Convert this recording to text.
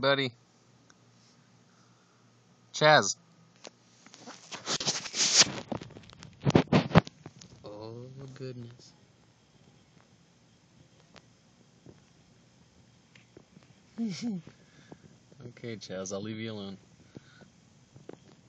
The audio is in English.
buddy. Chaz. Oh, goodness. okay, Chaz, I'll leave you alone.